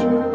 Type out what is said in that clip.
you.